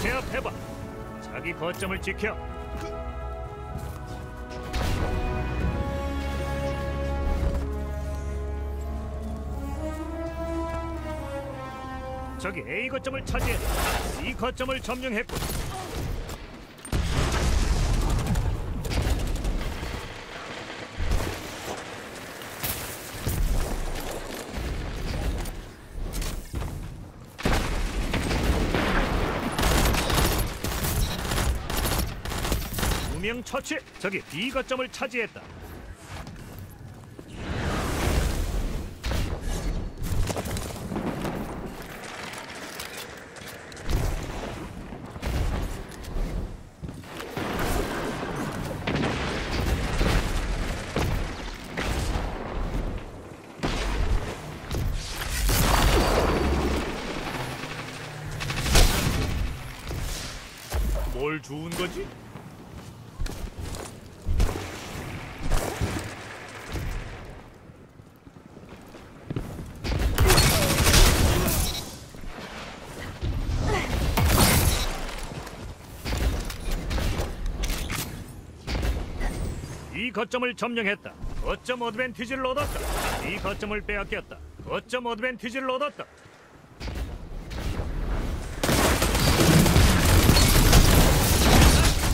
제압해봐. 자기 거점을 지켜. 저기 A 거점을 차지했다. C 거점을 점령했고 두 명 처치. 저기 B 거점을 차지했다. 뭘 주운 거지? 이 거점을 점령했다. 거점 어드밴티지를 얻었다. 이 거점을 빼앗겼다. 거점 어드밴티지를 얻었다.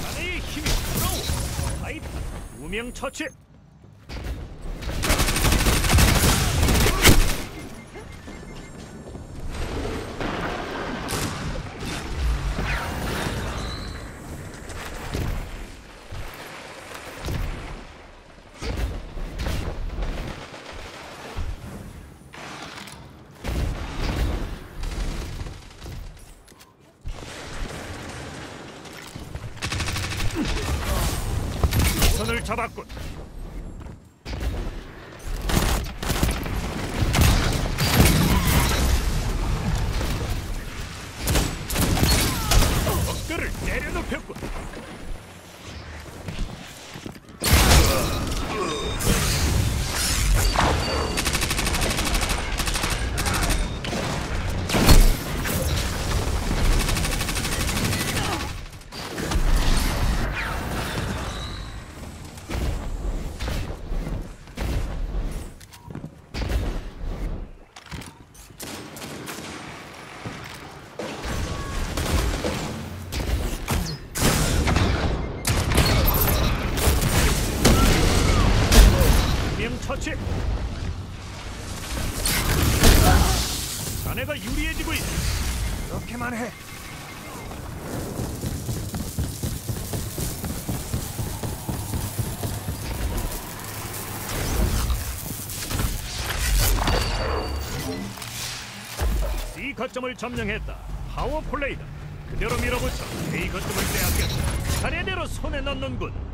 아내의 힘이 부러워. 파이터 두명 처치. 선을 잡았군. 그렇게만 해. 거점을 점령했다. 파워 플레이다. 그대로 밀어붙여 A 거점을 빼앗겼다. 차례대로 손에 넣는군.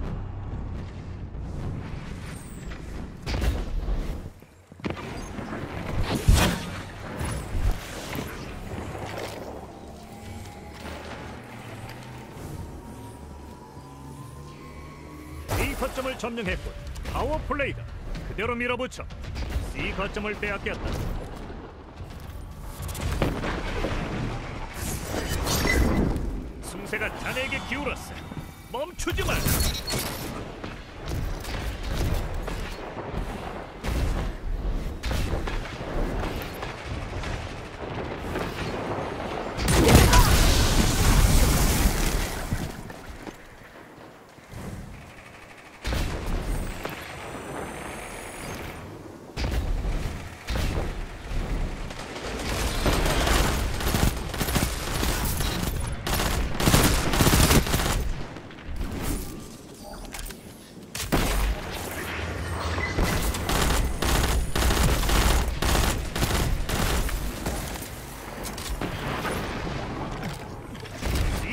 거점을 점령했군. 파워 플레이다. 그대로 밀어붙여. C 거점을 빼앗겼다. 승세가 자네에게 기울었어. 멈추지 마. 이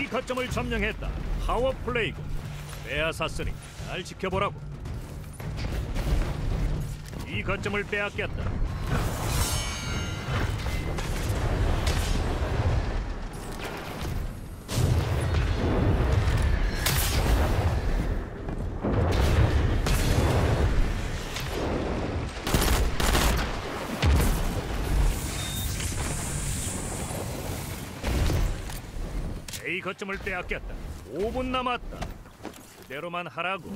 거점을 점령했다. 파워 플레이고 빼앗았으니 잘 지켜보라고. 이 거점을 빼앗겼다. A 거점을 빼앗겼다. 5분 남았다. 그대로만 하라고.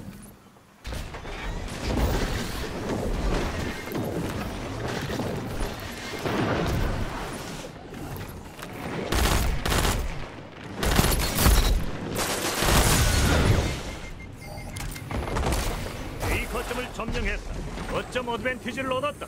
A 거점을 점령했다. 거점 어드밴티지를 얻었다.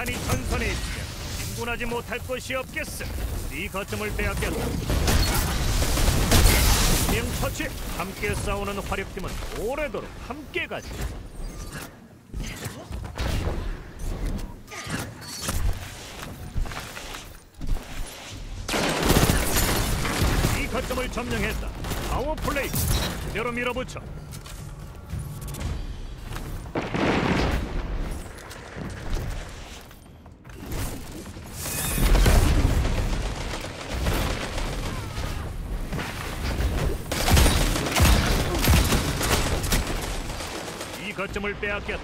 타이탄이 전선에 있으면 진군하지 못할 것이 없겠어. 네 거점을 빼앗겼다. 명 처치. 함께 싸우는 화력팀은 오래도록 함께 가지. 이 거점을 점령했다. 파워 플레이. 그대로 밀어붙여. 거점을 빼앗겼다.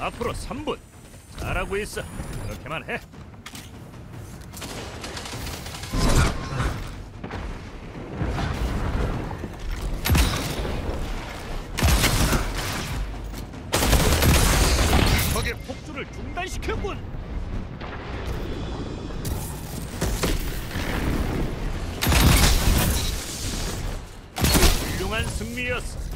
앞으로 3분. 잘하고 있어. 그렇게만 해. 적의 폭주를 중단시켰군. 훌륭한 승리였어.